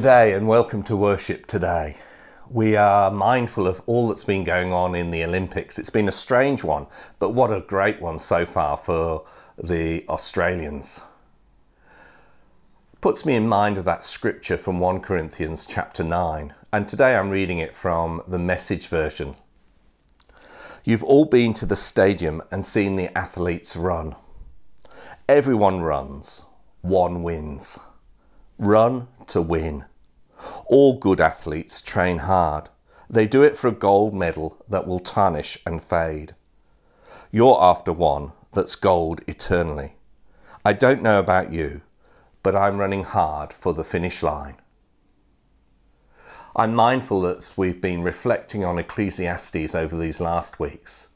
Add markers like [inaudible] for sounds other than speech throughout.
Good day and welcome to worship today. We are mindful of all that's been going on in the Olympics. It's been a strange one, but what a great one so far for the Australians. Puts me in mind of that scripture from 1 Corinthians chapter 9, and today I'm reading it from the message version. You've all been to the stadium and seen the athletes run. Everyone runs, one wins. Run to win. All good athletes train hard. They do it for a gold medal that will tarnish and fade. You're after one that's gold eternally. I don't know about you, but I'm running hard for the finish line. I'm mindful that we've been reflecting on Ecclesiastes over these last weeks,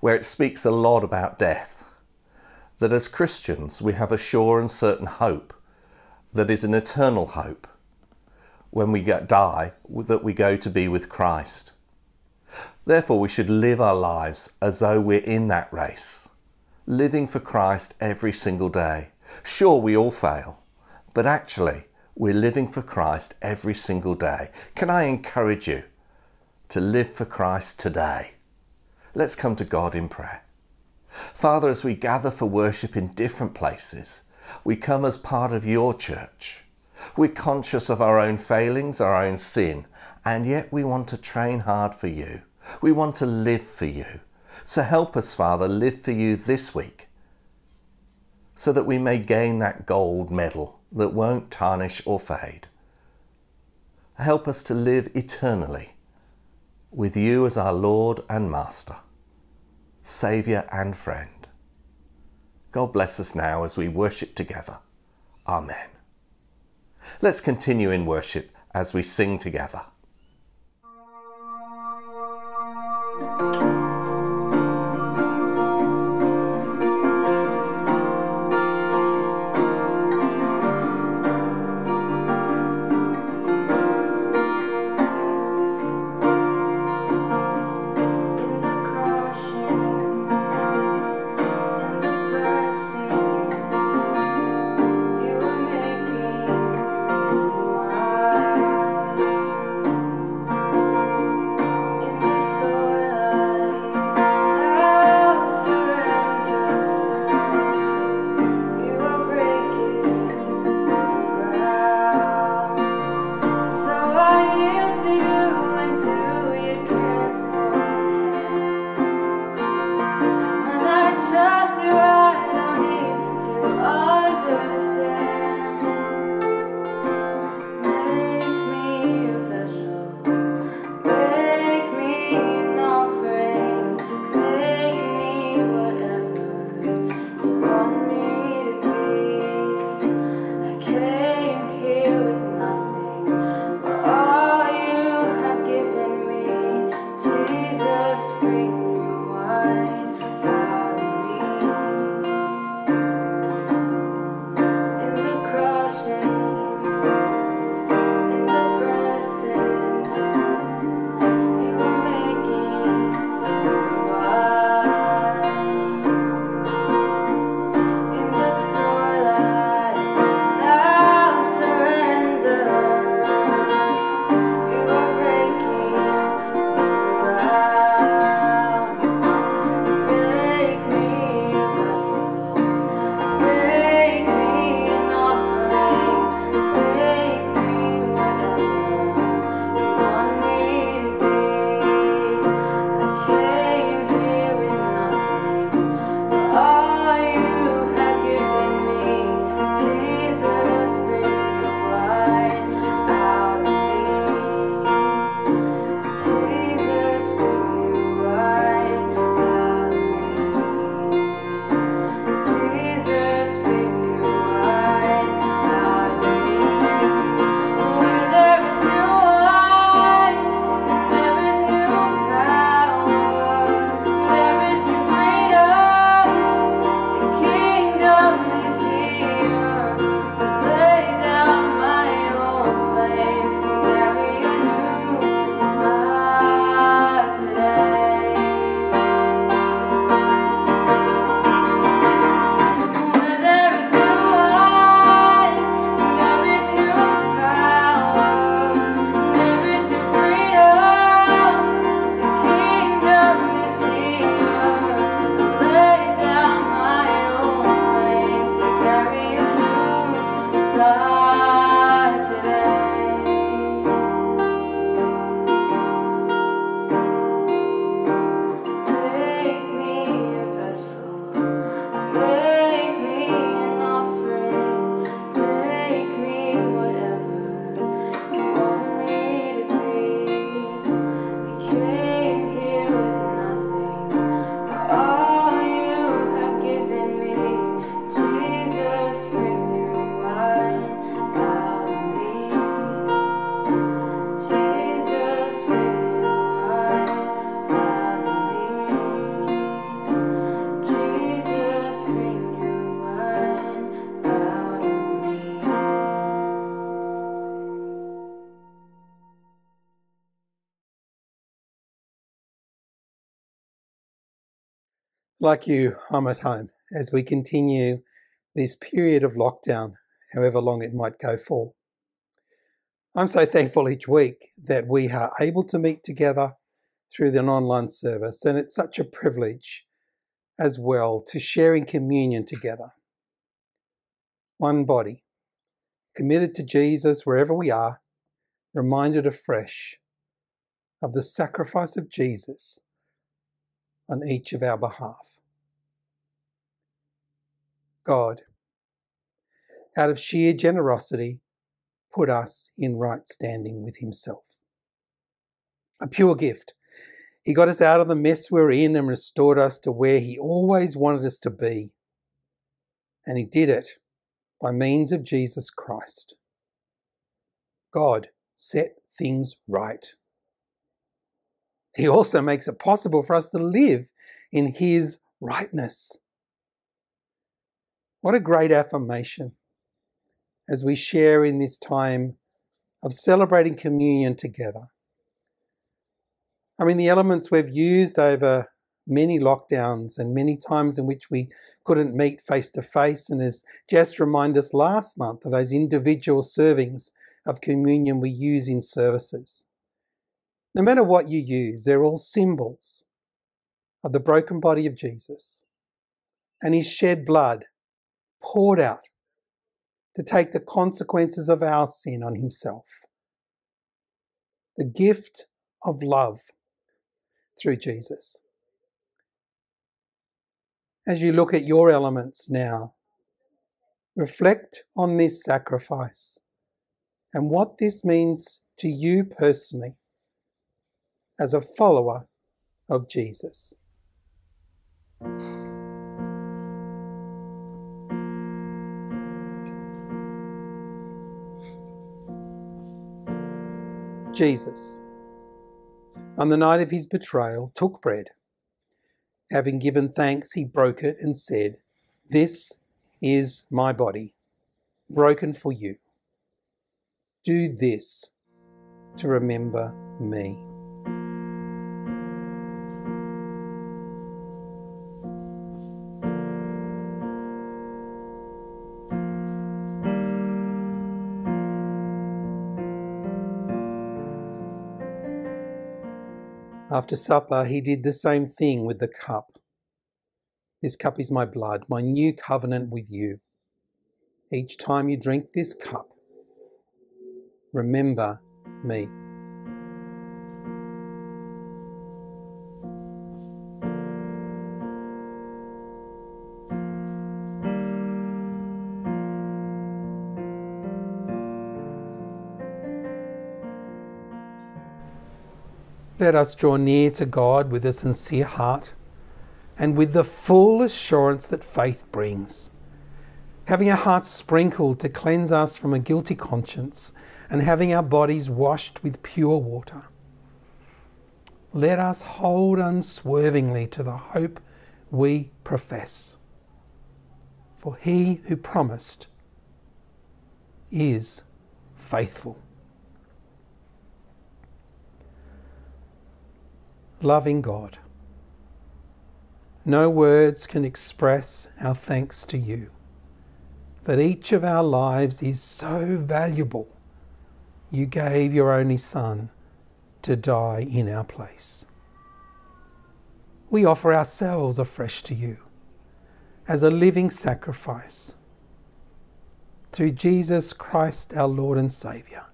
where it speaks a lot about death. That as Christians we have a sure and certain hope that is an eternal hope. When we get, die, that we go to be with Christ. Therefore, we should live our lives as though we're in that race, living for Christ every single day. Sure, we all fail, but actually, we're living for Christ every single day. Can I encourage you to live for Christ today? Let's come to God in prayer. Father, as we gather for worship in different places, we come as part of your church. We're conscious of our own failings, our own sin, and yet we want to train hard for you. We want to live for you. So help us, Father, live for you this week so that we may gain that gold medal that won't tarnish or fade. Help us to live eternally with you as our Lord and Master, Saviour and friend. God bless us now as we worship together. Amen. Let's continue in worship as we sing together. Like you, I'm at home as we continue this period of lockdown, however long it might go for. I'm so thankful each week that we are able to meet together through an online service, and it's such a privilege as well to share in communion together. One body, committed to Jesus wherever we are, reminded afresh of the sacrifice of Jesus on each of our behalf. God, out of sheer generosity, put us in right standing with Himself. A pure gift. He got us out of the mess we we're in and restored us to where He always wanted us to be. And He did it by means of Jesus Christ. God set things right. He also makes it possible for us to live in His rightness. What a great affirmation as we share in this time of celebrating communion together. I mean, the elements we've used over many lockdowns and many times in which we couldn't meet face to face, and as Jess reminded us last month of those individual servings of communion we use in services. No matter what you use, they're all symbols of the broken body of Jesus and his shed blood poured out to take the consequences of our sin on himself. The gift of love through Jesus. As you look at your elements now, reflect on this sacrifice and what this means to you personally as a follower of Jesus. Jesus, on the night of his betrayal, took bread. Having given thanks, he broke it and said, This is my body, broken for you. Do this to remember me. After supper, he did the same thing with the cup. This cup is my blood, my new covenant with you. Each time you drink this cup, remember me. Let us draw near to God with a sincere heart and with the full assurance that faith brings. Having our hearts sprinkled to cleanse us from a guilty conscience and having our bodies washed with pure water. Let us hold unswervingly to the hope we profess. For he who promised is faithful. Loving God. No words can express our thanks to you that each of our lives is so valuable. You gave your only Son to die in our place. We offer ourselves afresh to you as a living sacrifice through Jesus Christ, our Lord and Saviour.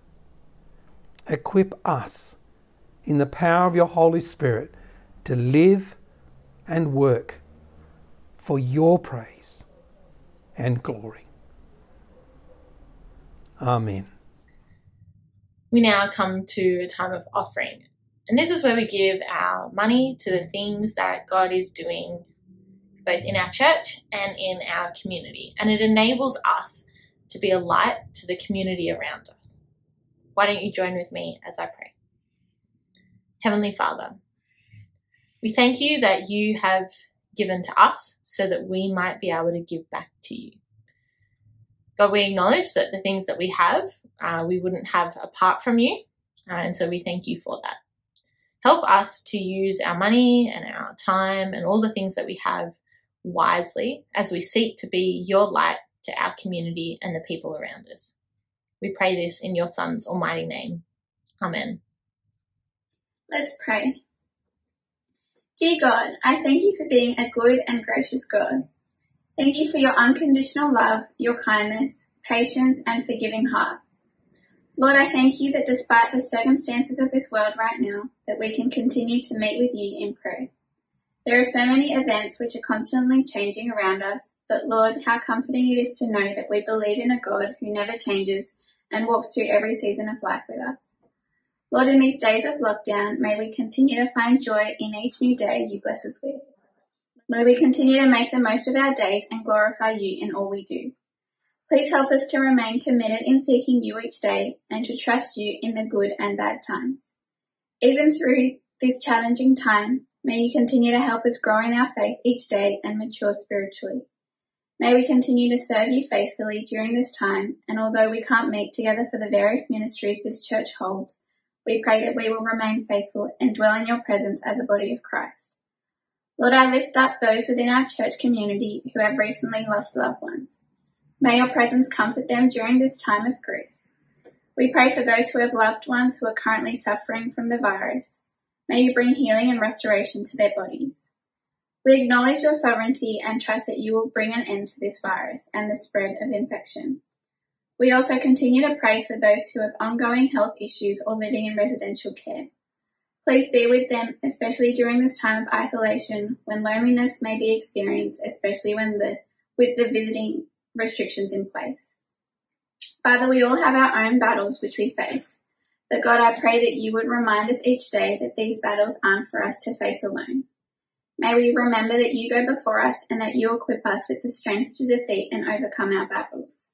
Equip us in the power of your Holy Spirit to live and work for your praise and glory. Amen. We now come to a time of offering. And this is where we give our money to the things that God is doing both in our church and in our community. And it enables us to be a light to the community around us. Why don't you join with me as I pray? Heavenly Father, we thank you that you have given to us so that we might be able to give back to you. God, we acknowledge that the things that we have, uh, we wouldn't have apart from you. Uh, and so we thank you for that. Help us to use our money and our time and all the things that we have wisely as we seek to be your light to our community and the people around us. We pray this in your Son's almighty name. Amen. Let's pray. Dear God, I thank you for being a good and gracious God. Thank you for your unconditional love, your kindness, patience, and forgiving heart. Lord, I thank you that despite the circumstances of this world right now, that we can continue to meet with you in prayer. There are so many events which are constantly changing around us, but Lord, how comforting it is to know that we believe in a God who never changes and walks through every season of life with us. Lord, in these days of lockdown, may we continue to find joy in each new day you bless us with. May we continue to make the most of our days and glorify you in all we do. Please help us to remain committed in seeking you each day and to trust you in the good and bad times. Even through this challenging time, may you continue to help us grow in our faith each day and mature spiritually. May we continue to serve you faithfully during this time, and although we can't meet together for the various ministries this church holds, we pray that we will remain faithful and dwell in your presence as a body of Christ. Lord, I lift up those within our church community who have recently lost loved ones. May your presence comfort them during this time of grief. We pray for those who have loved ones who are currently suffering from the virus. May you bring healing and restoration to their bodies. We acknowledge your sovereignty and trust that you will bring an end to this virus and the spread of infection. We also continue to pray for those who have ongoing health issues or living in residential care. Please be with them, especially during this time of isolation when loneliness may be experienced, especially when the, with the visiting restrictions in place. Father, we all have our own battles which we face. But God, I pray that you would remind us each day that these battles aren't for us to face alone. May we remember that you go before us and that you equip us with the strength to defeat and overcome our battles.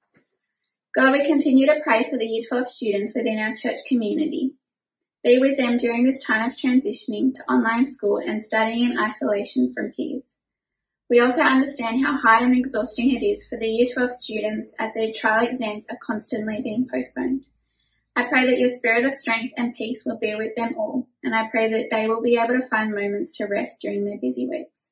God, we continue to pray for the Year 12 students within our church community. Be with them during this time of transitioning to online school and studying in isolation from peers. We also understand how hard and exhausting it is for the Year 12 students as their trial exams are constantly being postponed. I pray that your spirit of strength and peace will be with them all, and I pray that they will be able to find moments to rest during their busy weeks.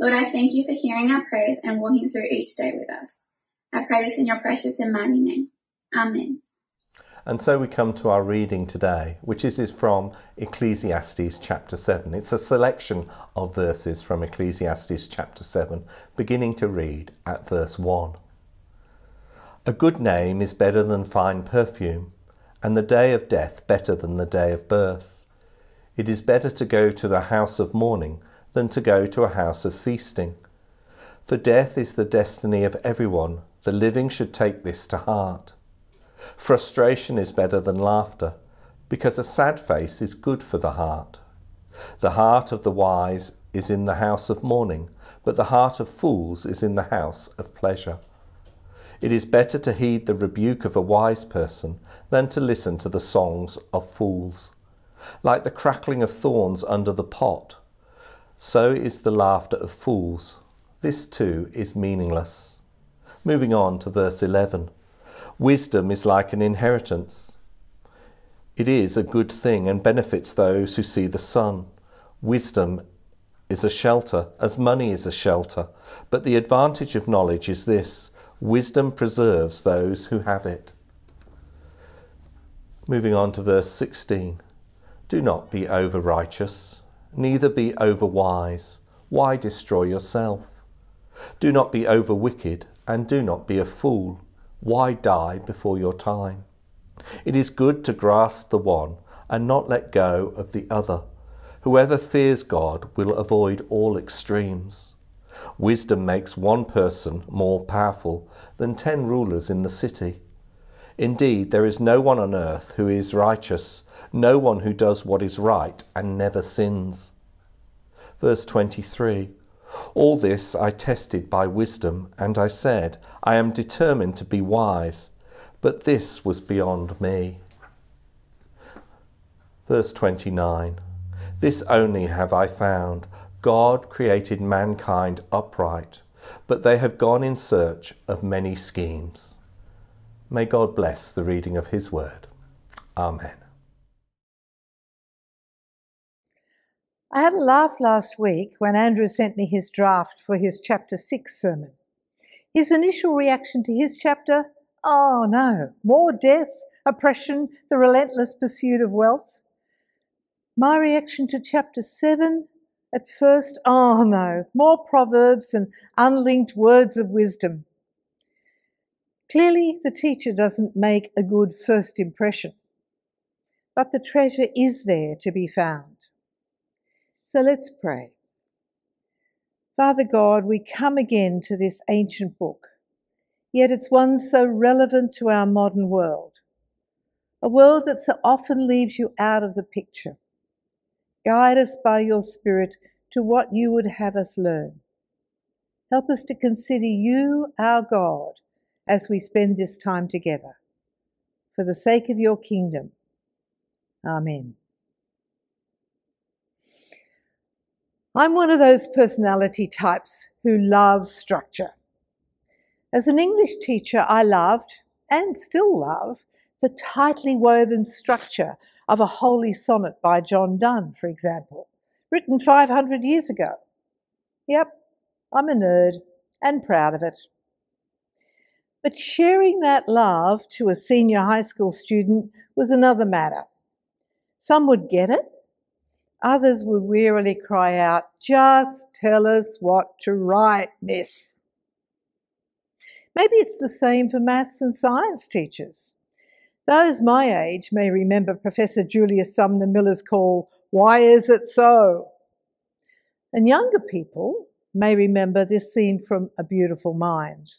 Lord, I thank you for hearing our prayers and walking through each day with us. I pray this in your precious and mighty name. Amen. And so we come to our reading today, which is from Ecclesiastes chapter 7. It's a selection of verses from Ecclesiastes chapter 7, beginning to read at verse 1. A good name is better than fine perfume, and the day of death better than the day of birth. It is better to go to the house of mourning than to go to a house of feasting. For death is the destiny of everyone, the living should take this to heart. Frustration is better than laughter, because a sad face is good for the heart. The heart of the wise is in the house of mourning, but the heart of fools is in the house of pleasure. It is better to heed the rebuke of a wise person than to listen to the songs of fools. Like the crackling of thorns under the pot, so is the laughter of fools. This too is meaningless. Moving on to verse 11. Wisdom is like an inheritance. It is a good thing and benefits those who see the sun. Wisdom is a shelter, as money is a shelter. But the advantage of knowledge is this wisdom preserves those who have it. Moving on to verse 16. Do not be over righteous, neither be over wise. Why destroy yourself? Do not be over wicked, and do not be a fool. Why die before your time? It is good to grasp the one and not let go of the other. Whoever fears God will avoid all extremes. Wisdom makes one person more powerful than ten rulers in the city. Indeed, there is no one on earth who is righteous, no one who does what is right and never sins. Verse 23 all this I tested by wisdom, and I said, I am determined to be wise, but this was beyond me. Verse 29 This only have I found God created mankind upright, but they have gone in search of many schemes. May God bless the reading of His word. Amen. I had a laugh last week when Andrew sent me his draft for his chapter 6 sermon. His initial reaction to his chapter oh no, more death, oppression, the relentless pursuit of wealth. My reaction to chapter 7 at first, oh no, more proverbs and unlinked words of wisdom. Clearly, the teacher doesn't make a good first impression, but the treasure is there to be found. So let's pray. Father God, we come again to this ancient book, yet it's one so relevant to our modern world, a world that so often leaves you out of the picture. Guide us by your Spirit to what you would have us learn. Help us to consider you, our God, as we spend this time together. For the sake of your kingdom. Amen. I'm one of those personality types who love structure. As an English teacher, I loved, and still love, the tightly woven structure of a holy sonnet by John Donne, for example, written 500 years ago. Yep, I'm a nerd and proud of it. But sharing that love to a senior high school student was another matter. Some would get it, Others would wearily cry out, Just tell us what to write, miss. Maybe it's the same for maths and science teachers. Those my age may remember Professor Julius Sumner Miller's call, Why is it so? And younger people may remember this scene from A Beautiful Mind.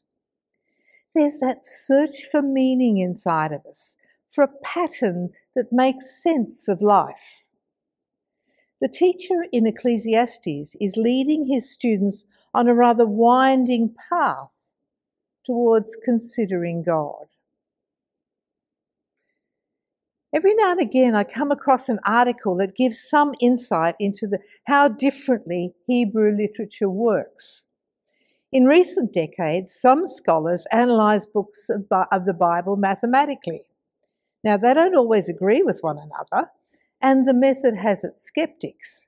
There's that search for meaning inside of us, for a pattern that makes sense of life. The teacher in Ecclesiastes is leading his students on a rather winding path towards considering God. Every now and again, I come across an article that gives some insight into the, how differently Hebrew literature works. In recent decades, some scholars analyze books of, of the Bible mathematically. Now, they don't always agree with one another, and the method has its skeptics.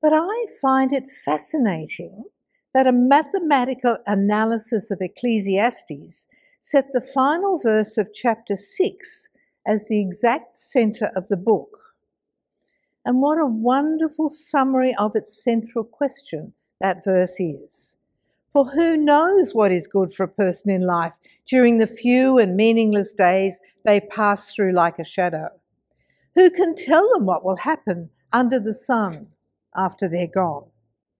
But I find it fascinating that a mathematical analysis of Ecclesiastes set the final verse of chapter 6 as the exact centre of the book. And what a wonderful summary of its central question that verse is. For who knows what is good for a person in life during the few and meaningless days they pass through like a shadow? Who can tell them what will happen under the sun after they're gone?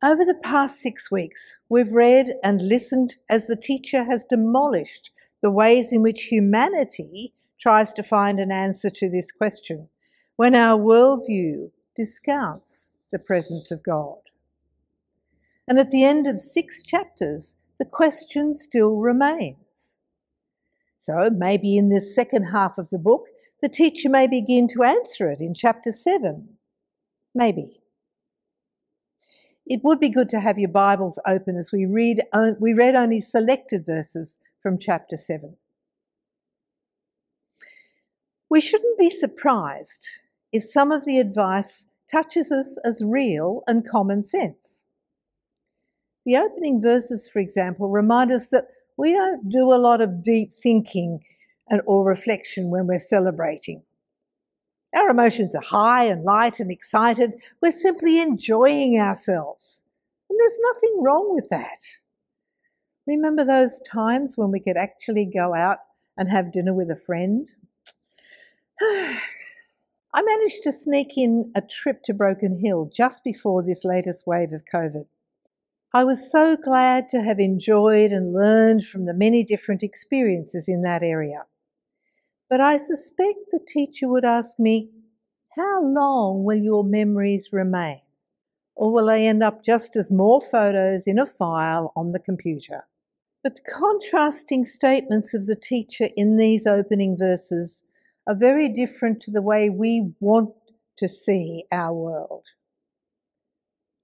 Over the past six weeks, we've read and listened as the teacher has demolished the ways in which humanity tries to find an answer to this question when our worldview discounts the presence of God. And at the end of six chapters, the question still remains. So maybe in this second half of the book, the teacher may begin to answer it in chapter 7. Maybe. It would be good to have your Bibles open as we read, we read only selected verses from chapter 7. We shouldn't be surprised if some of the advice touches us as real and common sense. The opening verses, for example, remind us that we don't do a lot of deep thinking and or reflection when we're celebrating. Our emotions are high and light and excited. We're simply enjoying ourselves. And there's nothing wrong with that. Remember those times when we could actually go out and have dinner with a friend? [sighs] I managed to sneak in a trip to Broken Hill just before this latest wave of COVID. I was so glad to have enjoyed and learned from the many different experiences in that area. But I suspect the teacher would ask me, How long will your memories remain? Or will they end up just as more photos in a file on the computer? But the contrasting statements of the teacher in these opening verses are very different to the way we want to see our world.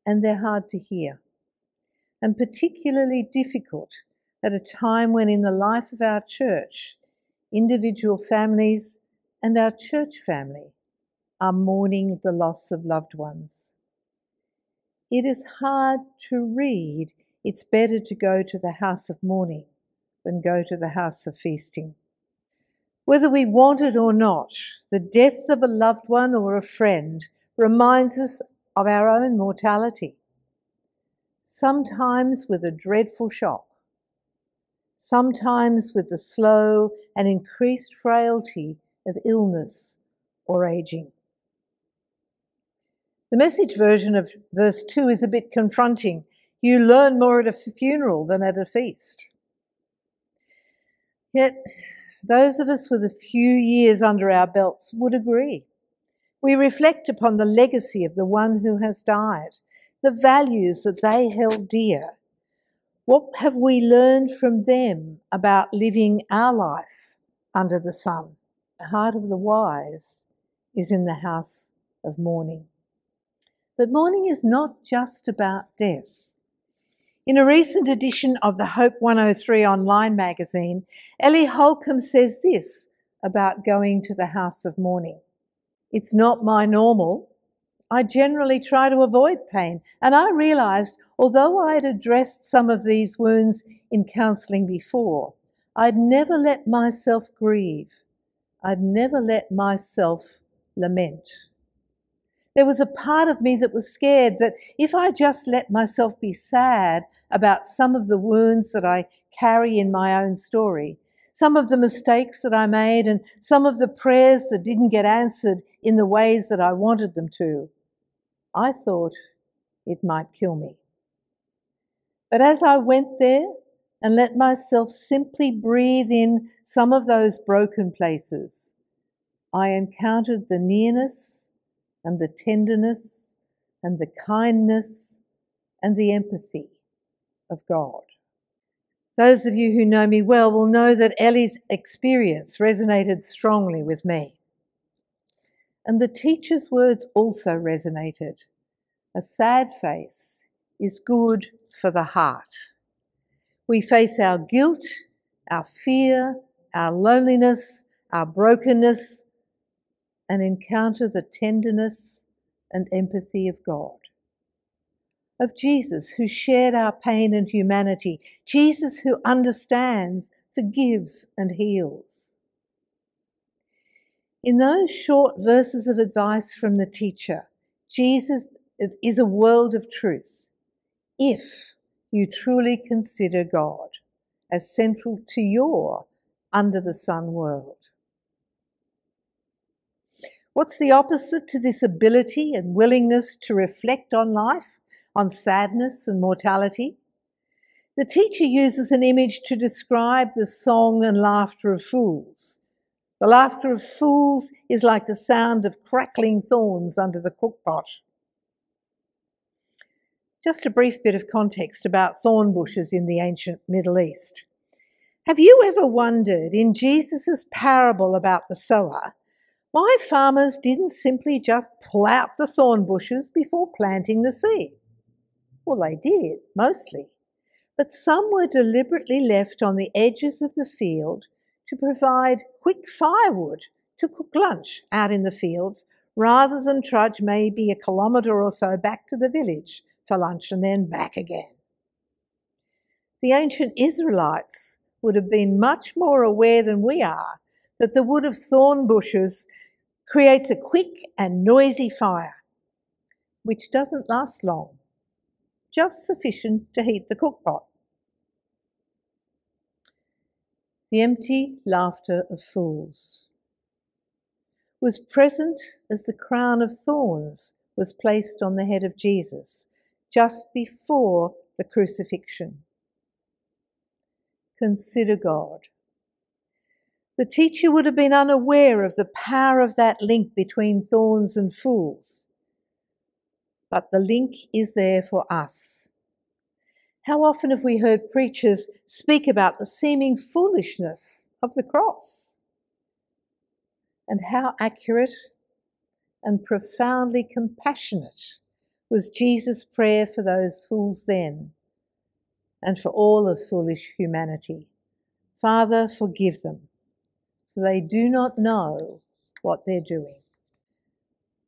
And they're hard to hear, and particularly difficult at a time when, in the life of our church, individual families, and our church family are mourning the loss of loved ones. it is hard to read, it's better to go to the house of mourning than go to the house of feasting. Whether we want it or not, the death of a loved one or a friend reminds us of our own mortality, sometimes with a dreadful shock, sometimes with the slow and increased frailty of illness or aging. The message version of verse 2 is a bit confronting. You learn more at a funeral than at a feast. Yet, those of us with a few years under our belts would agree. We reflect upon the legacy of the one who has died, the values that they held dear. What have we learned from them about living our life under the sun? The heart of the wise is in the house of mourning. But mourning is not just about death. In a recent edition of the Hope 103 online magazine, Ellie Holcomb says this about going to the house of mourning. It's not my normal. I generally try to avoid pain, and I realised although I had addressed some of these wounds in counselling before, I'd never let myself grieve. I'd never let myself lament. There was a part of me that was scared that if I just let myself be sad about some of the wounds that I carry in my own story, some of the mistakes that I made, and some of the prayers that didn't get answered in the ways that I wanted them to, I thought it might kill me. But as I went there and let myself simply breathe in some of those broken places, I encountered the nearness and the tenderness and the kindness and the empathy of God. Those of you who know me well will know that Ellie's experience resonated strongly with me. And the teacher's words also resonated. A sad face is good for the heart. We face our guilt, our fear, our loneliness, our brokenness, and encounter the tenderness and empathy of God. Of Jesus, who shared our pain and humanity, Jesus, who understands, forgives, and heals. In those short verses of advice from the teacher, Jesus is a world of truth if you truly consider God as central to your under the sun world. What's the opposite to this ability and willingness to reflect on life, on sadness and mortality? The teacher uses an image to describe the song and laughter of fools. The laughter of fools is like the sound of crackling thorns under the cookpot. Just a brief bit of context about thorn bushes in the ancient Middle East. Have you ever wondered in Jesus' parable about the sower why farmers didn't simply just pull out the thorn bushes before planting the seed. Well, they did, mostly. But some were deliberately left on the edges of the field to provide quick firewood to cook lunch out in the fields rather than trudge maybe a kilometre or so back to the village for lunch and then back again. The ancient Israelites would have been much more aware than we are that the wood of thorn bushes creates a quick and noisy fire, which doesn't last long, just sufficient to heat the cookpot. The empty laughter of fools was present as the crown of thorns was placed on the head of Jesus just before the crucifixion. Consider God. The teacher would have been unaware of the power of that link between thorns and fools. But the link is there for us. How often have we heard preachers speak about the seeming foolishness of the cross? And how accurate and profoundly compassionate was Jesus' prayer for those fools then and for all of foolish humanity. Father, forgive them for they do not know what they're doing.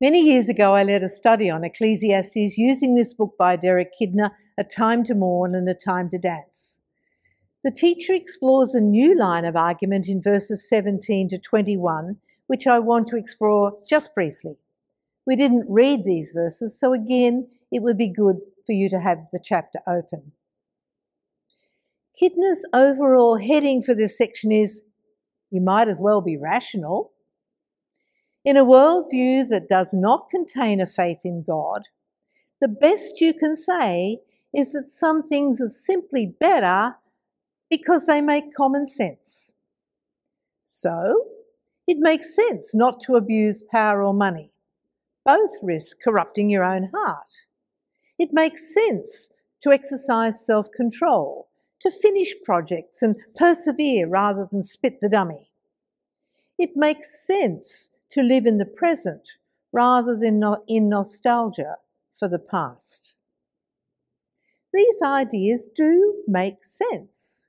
Many years ago, I led a study on Ecclesiastes using this book by Derek Kidner, A Time to Mourn and a Time to Dance. The teacher explores a new line of argument in verses 17 to 21, which I want to explore just briefly. We didn't read these verses, so again, it would be good for you to have the chapter open. Kidner's overall heading for this section is You might as well be rational. In a worldview that does not contain a faith in God, the best you can say is that some things are simply better because they make common sense. So, it makes sense not to abuse power or money. Both risk corrupting your own heart. It makes sense to exercise self control, to finish projects and persevere rather than spit the dummy. It makes sense to live in the present rather than in nostalgia for the past. These ideas do make sense.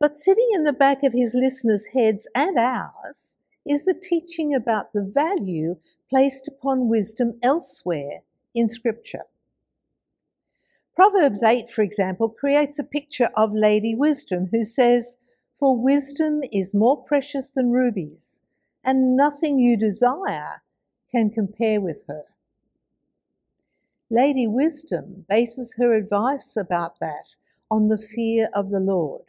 But sitting in the back of his listeners' heads and ours is the teaching about the value placed upon wisdom elsewhere in Scripture. Proverbs 8, for example, creates a picture of Lady Wisdom who says, For wisdom is more precious than rubies, and nothing you desire can compare with her. Lady Wisdom bases her advice about that on the fear of the Lord.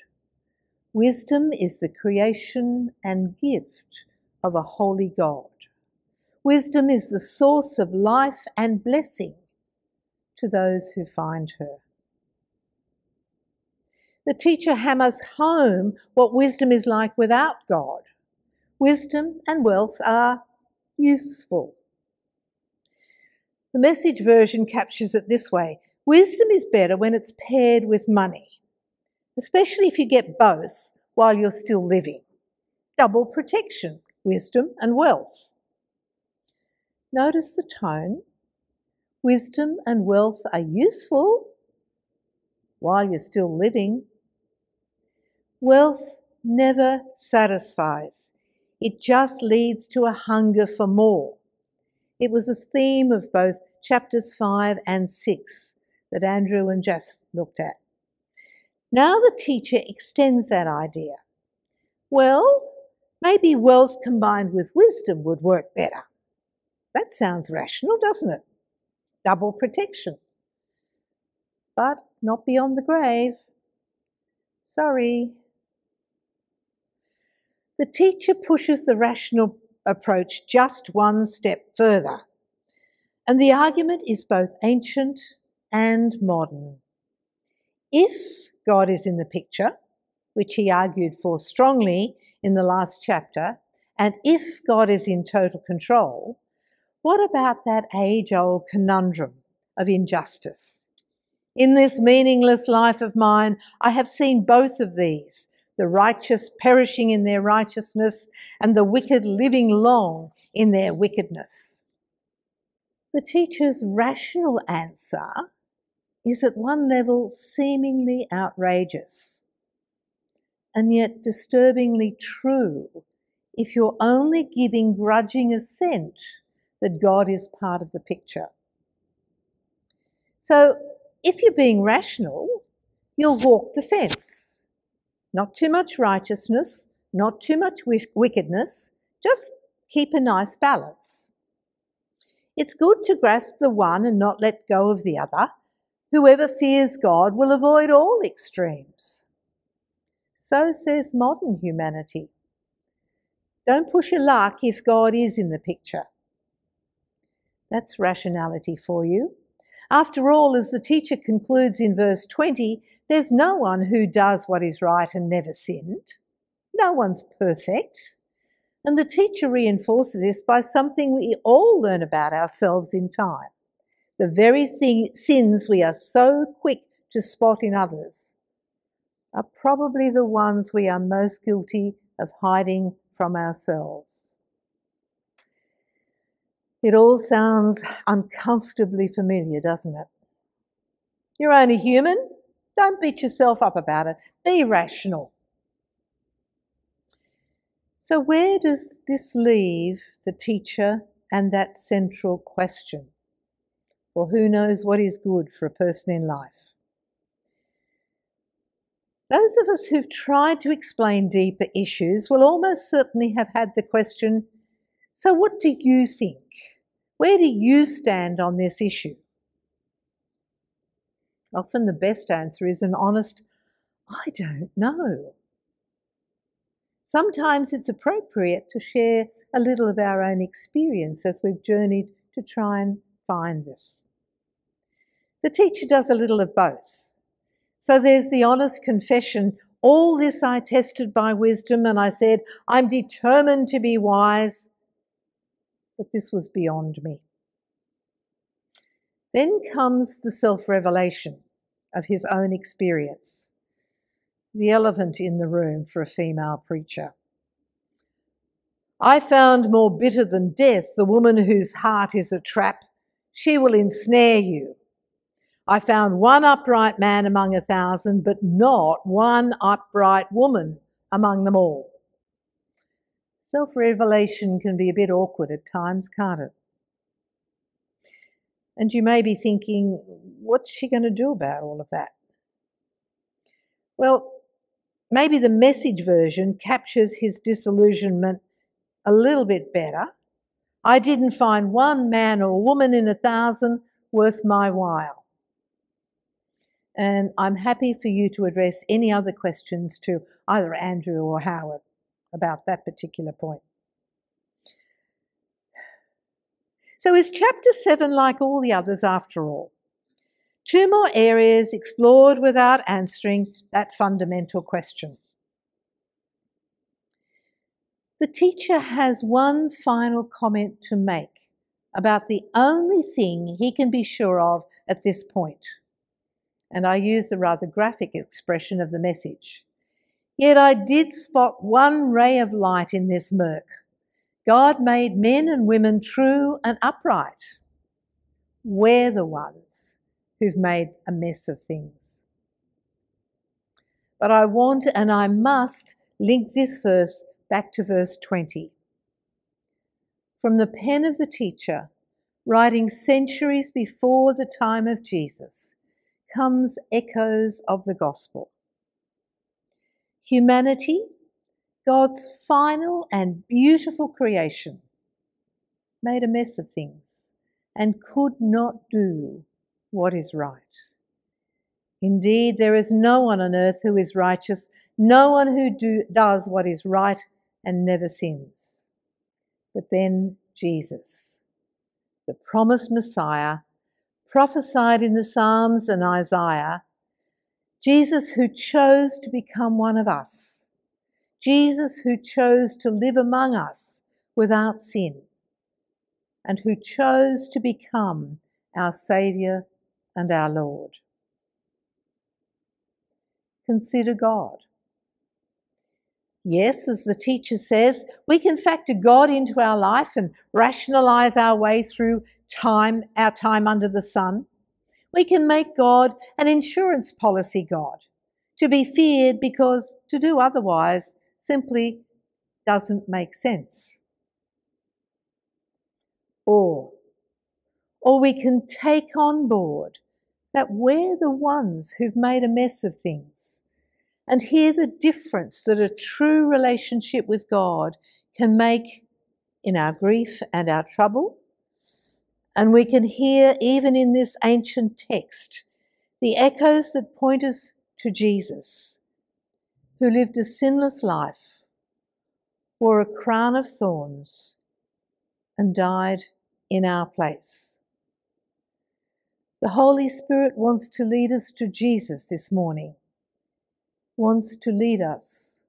Wisdom is the creation and gift of a holy God. Wisdom is the source of life and blessing to those who find her. The teacher hammers home what wisdom is like without God. Wisdom and wealth are useful. The message version captures it this way Wisdom is better when it's paired with money especially if you get both while you're still living. Double protection, wisdom and wealth. Notice the tone. Wisdom and wealth are useful while you're still living. Wealth never satisfies. It just leads to a hunger for more. It was a theme of both chapters 5 and 6 that Andrew and Jess looked at. Now the teacher extends that idea. Well, maybe wealth combined with wisdom would work better. That sounds rational, doesn't it? Double protection. But not beyond the grave. Sorry. The teacher pushes the rational approach just one step further. And the argument is both ancient and modern. If God is in the picture, which he argued for strongly in the last chapter, and if God is in total control, what about that age old conundrum of injustice? In this meaningless life of mine, I have seen both of these the righteous perishing in their righteousness, and the wicked living long in their wickedness. The teacher's rational answer is at one level seemingly outrageous and yet disturbingly true if you're only giving grudging assent that God is part of the picture. So, if you're being rational, you'll walk the fence. Not too much righteousness, not too much wickedness, just keep a nice balance. It's good to grasp the one and not let go of the other, Whoever fears God will avoid all extremes. So says modern humanity. Don't push your luck if God is in the picture. That's rationality for you. After all, as the teacher concludes in verse 20, there's no one who does what is right and never sinned. No one's perfect. And the teacher reinforces this by something we all learn about ourselves in time the very thing, sins we are so quick to spot in others are probably the ones we are most guilty of hiding from ourselves. It all sounds uncomfortably familiar, doesn't it? You're only human. Don't beat yourself up about it. Be rational. So, where does this leave the teacher and that central question. Or who knows what is good for a person in life? Those of us who've tried to explain deeper issues will almost certainly have had the question so, what do you think? Where do you stand on this issue? Often the best answer is an honest, I don't know. Sometimes it's appropriate to share a little of our own experience as we've journeyed to try and find this. The teacher does a little of both. So there's the honest confession all this I tested by wisdom, and I said, I'm determined to be wise. But this was beyond me. Then comes the self revelation of his own experience, the elephant in the room for a female preacher. I found more bitter than death the woman whose heart is a trap. She will ensnare you. I found one upright man among a thousand, but not one upright woman among them all. Self revelation can be a bit awkward at times, can't it? And you may be thinking, what's she going to do about all of that? Well, maybe the message version captures his disillusionment a little bit better. I didn't find one man or woman in a thousand worth my while. And I'm happy for you to address any other questions to either Andrew or Howard about that particular point. So is chapter 7 like all the others after all? Two more areas explored without answering that fundamental question. The teacher has one final comment to make about the only thing he can be sure of at this point. And I use the rather graphic expression of the message. Yet I did spot one ray of light in this murk. God made men and women true and upright. We're the ones who've made a mess of things. But I want and I must link this verse back to verse 20. From the pen of the teacher, writing centuries before the time of Jesus, comes echoes of the gospel. Humanity, God's final and beautiful creation, made a mess of things and could not do what is right. Indeed, there is no one on earth who is righteous, no one who do, does what is right and never sins. But then Jesus, the promised Messiah, prophesied in the Psalms and Isaiah, Jesus who chose to become one of us, Jesus who chose to live among us without sin, and who chose to become our Saviour and our Lord. Consider God. Yes, as the teacher says, we can factor God into our life and rationalize our way through time, our time under the sun. We can make God an insurance policy God, to be feared because to do otherwise simply doesn't make sense. Or, or we can take on board that we're the ones who've made a mess of things and hear the difference that a true relationship with God can make in our grief and our trouble. And we can hear, even in this ancient text, the echoes that point us to Jesus, who lived a sinless life, wore a crown of thorns, and died in our place. The Holy Spirit wants to lead us to Jesus this morning wants to lead us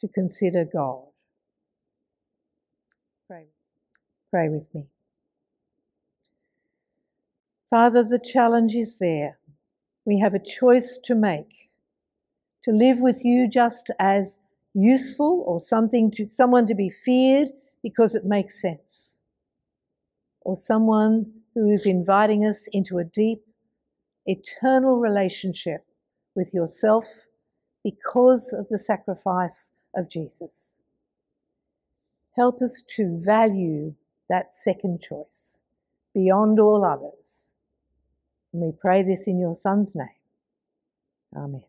to consider God. Pray. Pray with me. Father, the challenge is there. We have a choice to make to live with you just as useful or something to someone to be feared because it makes sense, or someone who is inviting us into a deep, eternal relationship with yourself because of the sacrifice of Jesus. Help us to value that second choice, beyond all others. And we pray this in your Son's name. Amen.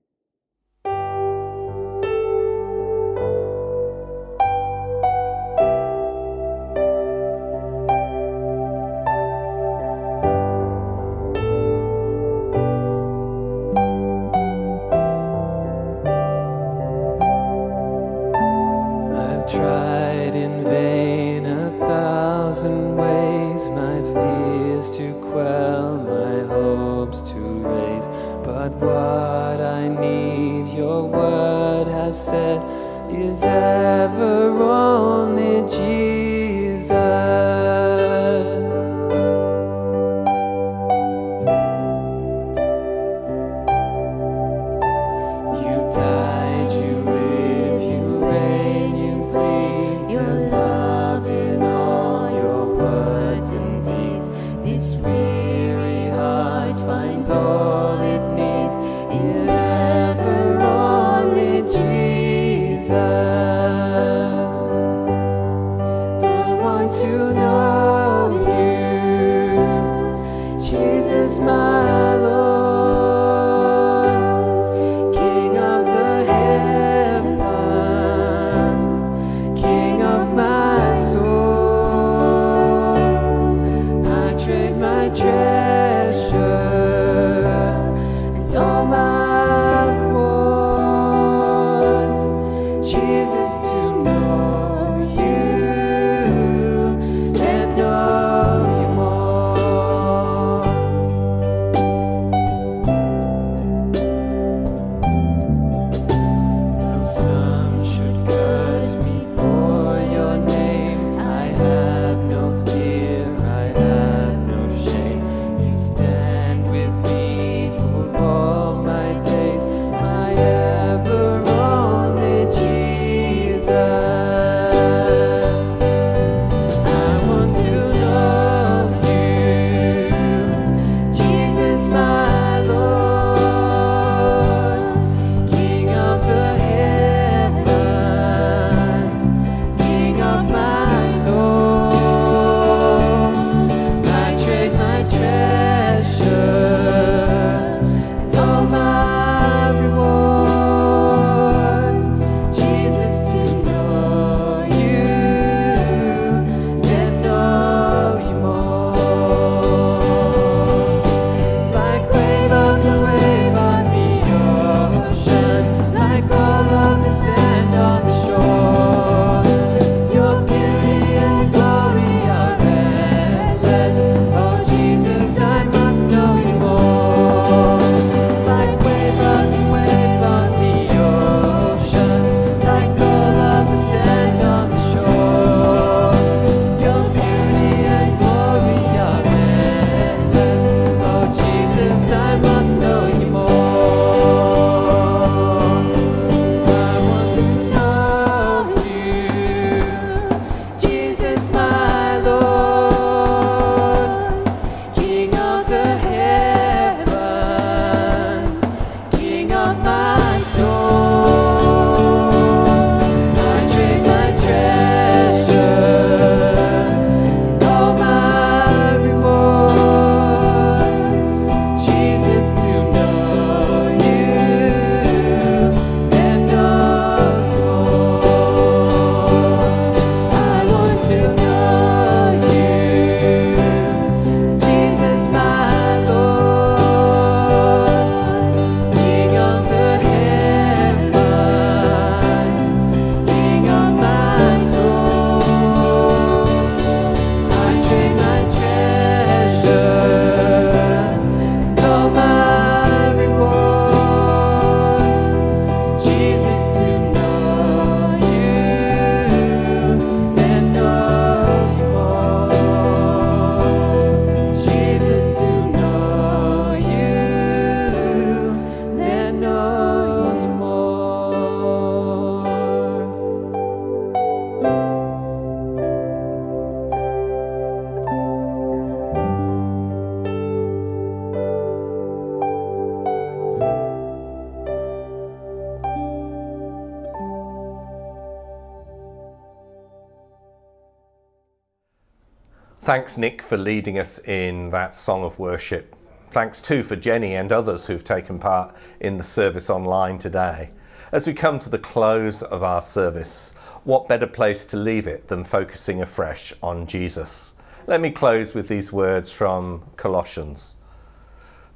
Thanks, Nick, for leading us in that song of worship. Thanks too for Jenny and others who've taken part in the service online today. As we come to the close of our service, what better place to leave it than focusing afresh on Jesus? Let me close with these words from Colossians.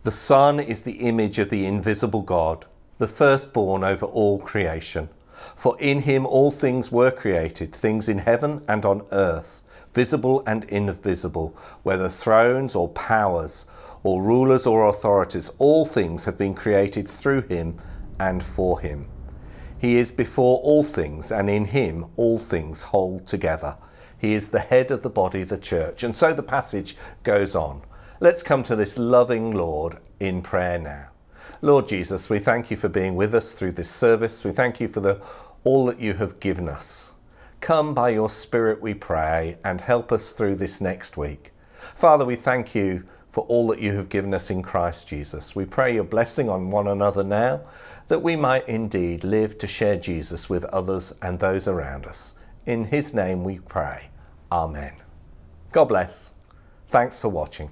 The Son is the image of the invisible God, the firstborn over all creation. For in him all things were created, things in heaven and on earth, visible and invisible, whether thrones or powers, or rulers or authorities, all things have been created through him and for him. He is before all things, and in him all things hold together. He is the head of the body, the church. And so the passage goes on. Let's come to this loving Lord in prayer now. Lord Jesus, we thank you for being with us through this service. We thank you for the, all that you have given us. Come by your Spirit, we pray, and help us through this next week. Father, we thank you for all that you have given us in Christ Jesus. We pray your blessing on one another now, that we might indeed live to share Jesus with others and those around us. In his name we pray. Amen. God bless. Thanks for watching.